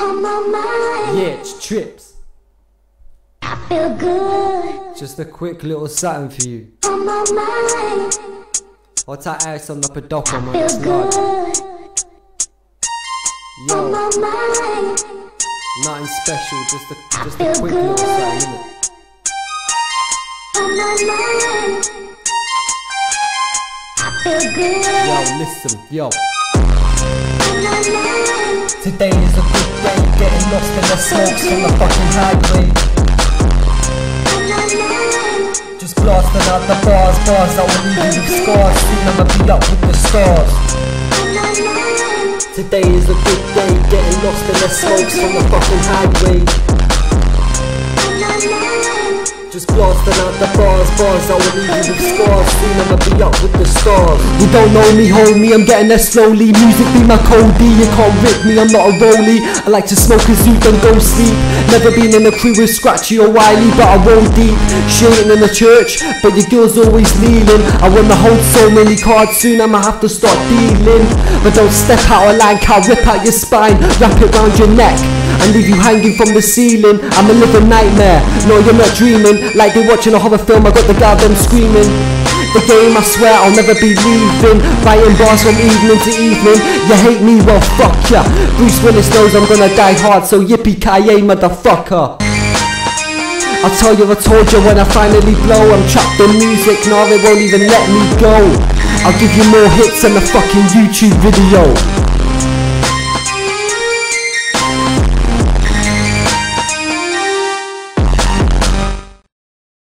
On my mind, Yeah, it's Tripsz. I feel good. Just a quick little something for you. On my mind, I'll take ice on man. feel good. On my mind, nothing special. Just a, just a quick little good. something, innit? on my mind. I feel good. Yo, listen, yo. On my mind, Today is a good day, getting lost in the smokes on the fucking highway. Just blasting out the bars, bars that will leave you with scars. Soon I'ma be up with the stars. Today is a good day, getting lost in the smokes on the fucking highway. Just blasting out the bars, bars that will leave you with scars. Soon I'ma be up with the stars. You don't know me, homie, I'm getting there slowly. Music be my Cody, you can't rip me, I'm not a rollie. I like to smoke a zoot and go sleep. Never been in a crew with Scratchy or Wiley, but I roll deep. She ain't in the church, but your girl's always kneeling. I wanna hold so many cards, soon I'ma have to start dealing. But don't step out of line, I'll rip out your spine, wrap it round your neck. And leave you hanging from the ceiling. I'm a living nightmare. No, you're not dreaming. Like you're watching a horror film, I got the goddamn screaming. The game, I swear I'll never be leaving. Writing bars from evening to evening. You hate me, well fuck ya. Bruce Willis knows I'm gonna die hard, so yippee ki motherfucker. I tell you, I told you when I finally blow, I'm trapped in music, now they won't even let me go. I'll give you more hits than a fucking YouTube video.